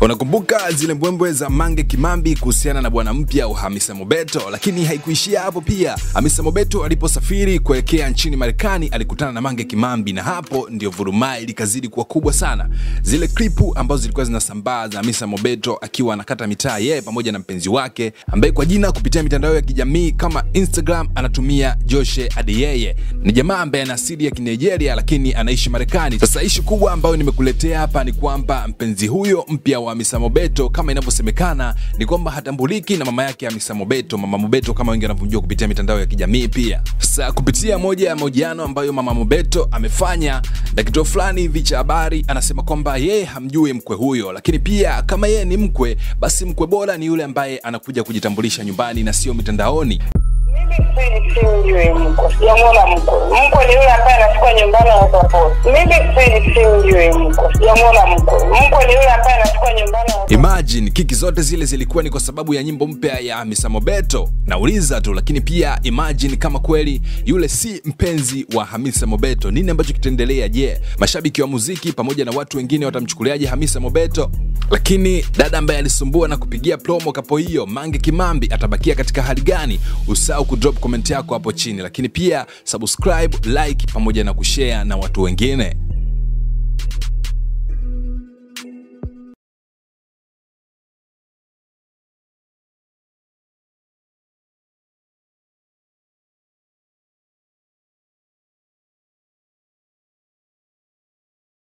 Unakumbuka zile mbwembwe za Mange Kimambi kuhusiana na bwana mpya wa Hamisa Mobeto, lakini haikuishia hapo. Pia Hamisa Mobeto aliposafiri kuelekea nchini Marekani alikutana na Mange Kimambi, na hapo ndio vurumai likazidi kuwa kubwa sana. Zile klipu ambazo zilikuwa zinasambaa za Hamisa Mobeto akiwa anakata mitaa yeye pamoja na mpenzi wake ambaye kwa jina kupitia mitandao ya kijamii kama Instagram anatumia Joshe Adeyeye. Ni jamaa ambaye ana asili ya Kinigeria lakini anaishi Marekani. Sasa ishi kubwa ambayo nimekuletea hapa ni kwamba mpenzi huyo mpya wa Hamisa Mobeto kama inavyosemekana ni kwamba hatambuliki na mama yake Hamisa Mobeto, mama Mobeto kama wengi wanavyojua kupitia mitandao ya kijamii pia. Sasa kupitia moja ya mahojiano ambayo mama Mobeto amefanya na kituo fulani hivi cha habari, anasema kwamba yeye hamjui mkwe huyo, lakini pia kama yeye ni mkwe, basi mkwe bora ni yule ambaye anakuja kujitambulisha nyumbani na sio mitandaoni. Sijamwona ni yule ambaye anafika nyumbani anasapoti. Mimi si simjui sijamwona ni yule ambaye anafika nyumbani Imagine kiki zote zile zilikuwa ni kwa sababu ya nyimbo mpya ya Hamisa Mobeto. Nauliza tu, lakini pia imagine kama kweli yule si mpenzi wa Hamisa Mobeto, nini ambacho kitaendelea? Je, yeah. mashabiki wa muziki pamoja na watu wengine watamchukuliaje Hamisa Mobeto? Lakini dada ambaye alisumbua na kupigia promo kapo hiyo Mange Kimambi atabakia katika hali gani? Usahau kudrop comment yako hapo chini, lakini pia subscribe, like pamoja na kushare na watu wengine.